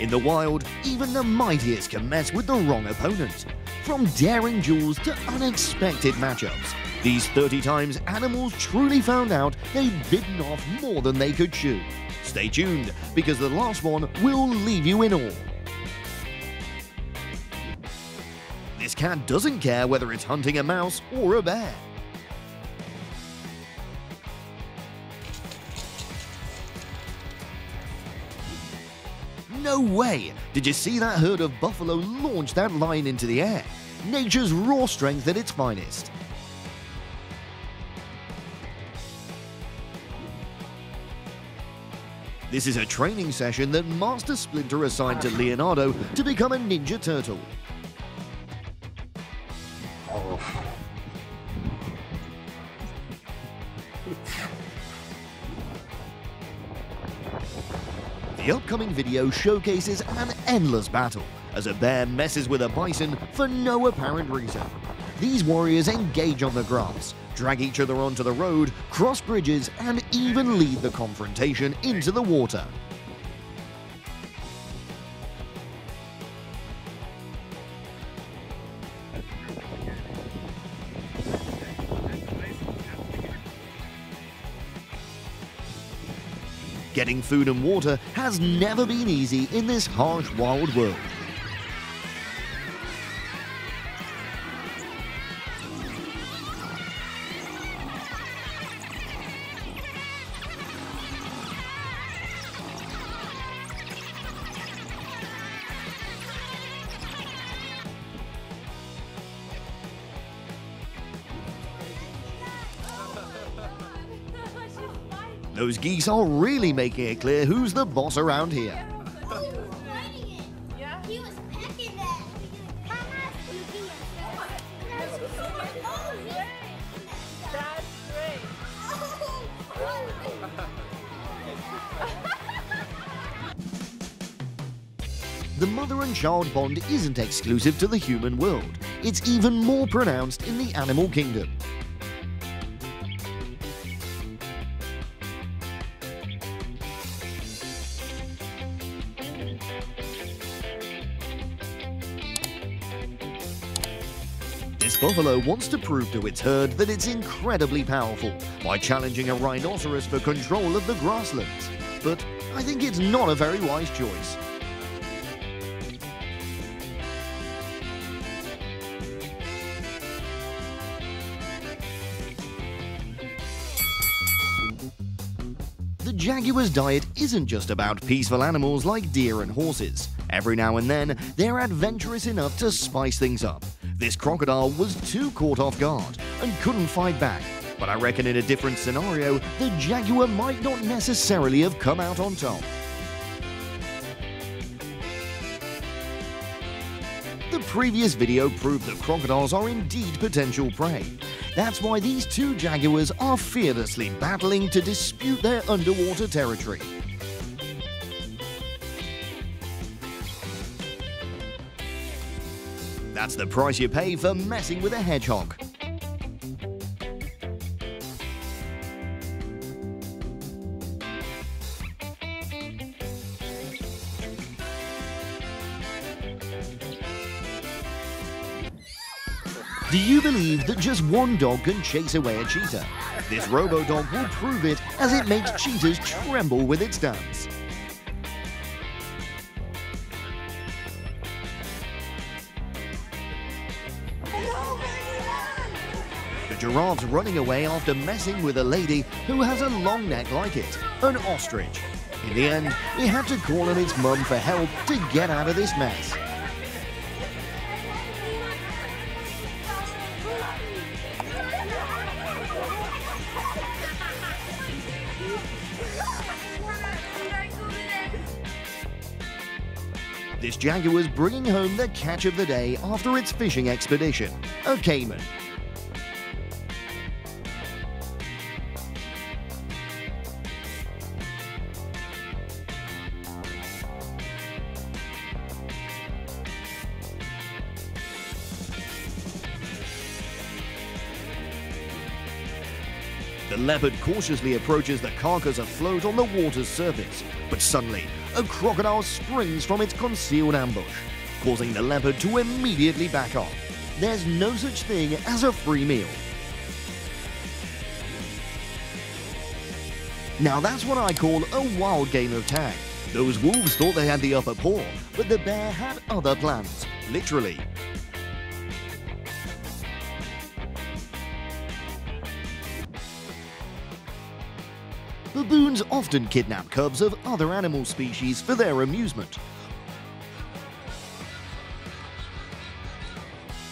In the wild, even the mightiest can mess with the wrong opponent. From daring duels to unexpected matchups, these 30 times animals truly found out they'd bitten off more than they could chew. Stay tuned, because the last one will leave you in awe. This cat doesn't care whether it's hunting a mouse or a bear. No way! Did you see that herd of buffalo launch that lion into the air? Nature's raw strength at its finest. This is a training session that Master Splinter assigned to Leonardo to become a Ninja Turtle. Upcoming video showcases an endless battle as a bear messes with a bison for no apparent reason. These warriors engage on the grass, drag each other onto the road, cross bridges, and even lead the confrontation into the water. Getting food and water has never been easy in this harsh wild world. Those geese are really making it clear who's the boss around here. The mother and child bond isn't exclusive to the human world. It's even more pronounced in the animal kingdom. Buffalo wants to prove to its herd that it's incredibly powerful by challenging a rhinoceros for control of the grasslands. But I think it's not a very wise choice. The jaguar's diet isn't just about peaceful animals like deer and horses. Every now and then, they're adventurous enough to spice things up. This crocodile was too caught off guard and couldn't fight back. But I reckon in a different scenario, the jaguar might not necessarily have come out on top. The previous video proved that crocodiles are indeed potential prey. That's why these two jaguars are fearlessly battling to dispute their underwater territory. That's the price you pay for messing with a hedgehog. Do you believe that just one dog can chase away a cheetah? This robo-dog will prove it as it makes cheetahs tremble with its dance. Giraffe's running away after messing with a lady who has a long neck like it, an ostrich. In the end, it had to call on its mum for help to get out of this mess. This jaguar's bringing home the catch of the day after its fishing expedition, a caiman. The leopard cautiously approaches the carcass afloat on the water's surface, but suddenly, a crocodile springs from its concealed ambush, causing the leopard to immediately back off. There's no such thing as a free meal. Now that's what I call a wild game of tag. Those wolves thought they had the upper paw, but the bear had other plans, literally. Baboons often kidnap cubs of other animal species for their amusement.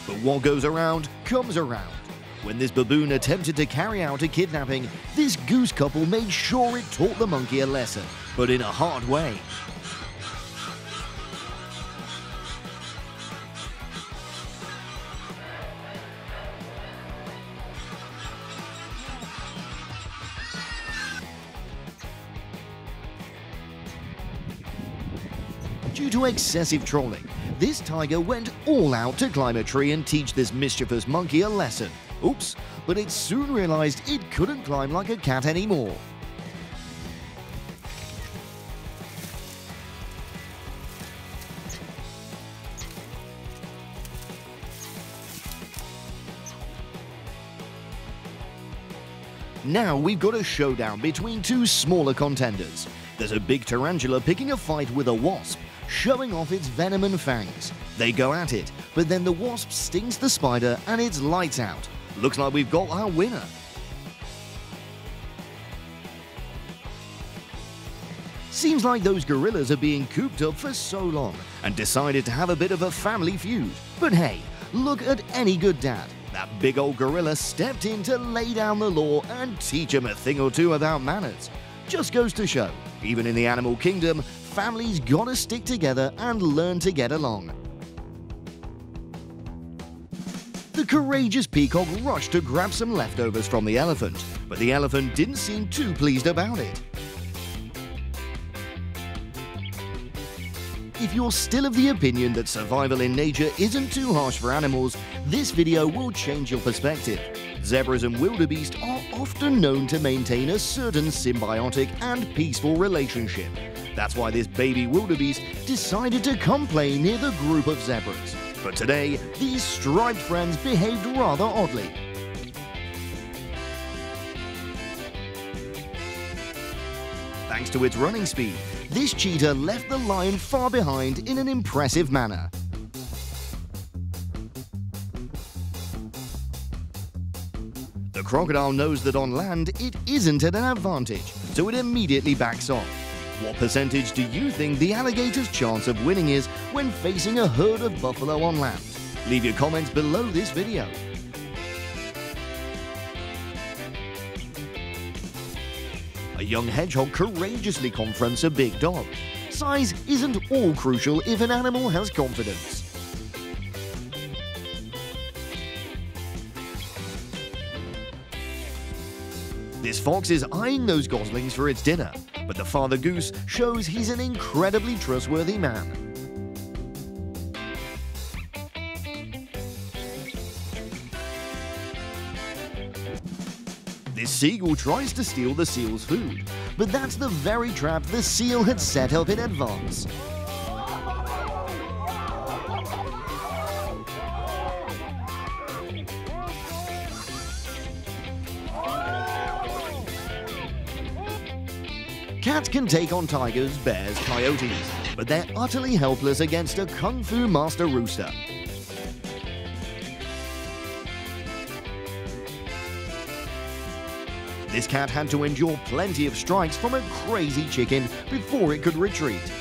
But what goes around comes around. When this baboon attempted to carry out a kidnapping, this goose couple made sure it taught the monkey a lesson, but in a hard way. Excessive trolling, this tiger went all out to climb a tree and teach this mischievous monkey a lesson. Oops, but it soon realized it couldn't climb like a cat anymore. Now we've got a showdown between two smaller contenders. There's a big tarantula picking a fight with a wasp, showing off its venom and fangs. They go at it, but then the wasp stings the spider and it's lights out. Looks like we've got our winner. Seems like those gorillas are being cooped up for so long and decided to have a bit of a family feud. But hey, look at any good dad. That big old gorilla stepped in to lay down the law and teach him a thing or two about manners. Just goes to show, even in the animal kingdom, families gotta stick together and learn to get along. The courageous peacock rushed to grab some leftovers from the elephant, but the elephant didn't seem too pleased about it. If you're still of the opinion that survival in nature isn't too harsh for animals, this video will change your perspective. Zebras and wildebeest are often known to maintain a certain symbiotic and peaceful relationship. That's why this baby wildebeest decided to come play near the group of zebras. But today, these striped friends behaved rather oddly. Thanks to its running speed, this cheetah left the lion far behind in an impressive manner. The crocodile knows that on land it isn't at an advantage, so it immediately backs off. What percentage do you think the alligator's chance of winning is when facing a herd of buffalo on land? Leave your comments below this video. A young hedgehog courageously confronts a big dog. Size isn't all crucial if an animal has confidence. This fox is eyeing those goslings for its dinner, but the father goose shows he's an incredibly trustworthy man. This seagull tries to steal the seal's food, but that's the very trap the seal had set up in advance. Cats can take on tigers, bears, coyotes, but they're utterly helpless against a kung fu master rooster. This cat had to endure plenty of strikes from a crazy chicken before it could retreat.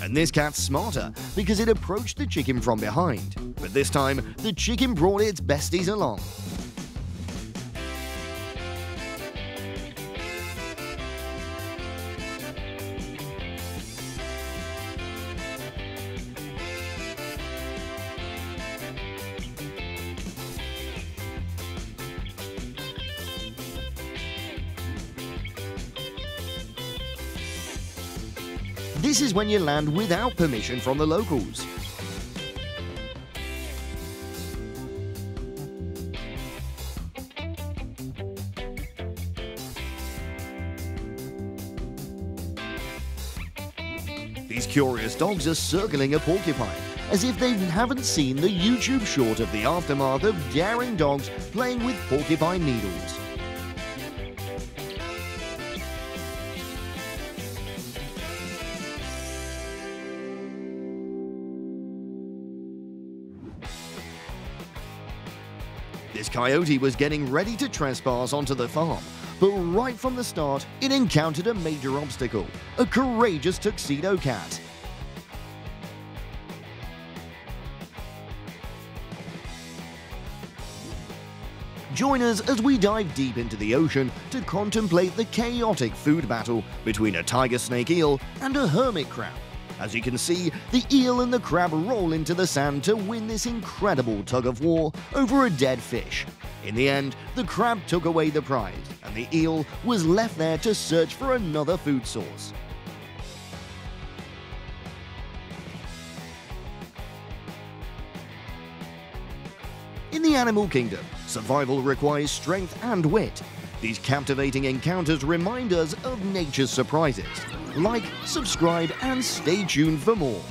And this cat's smarter because it approached the chicken from behind. But this time, the chicken brought its besties along. This is when you land without permission from the locals. These curious dogs are circling a porcupine, as if they haven't seen the YouTube short of the aftermath of daring dogs playing with porcupine needles. This coyote was getting ready to trespass onto the farm, but right from the start, it encountered a major obstacle a courageous tuxedo cat. Join us as we dive deep into the ocean to contemplate the chaotic food battle between a tiger snake eel and a hermit crab. As you can see, the eel and the crab roll into the sand to win this incredible tug of war over a dead fish. In the end, the crab took away the prize, and the eel was left there to search for another food source. In the animal kingdom, survival requires strength and wit. These captivating encounters remind us of nature's surprises. Like, subscribe, and stay tuned for more.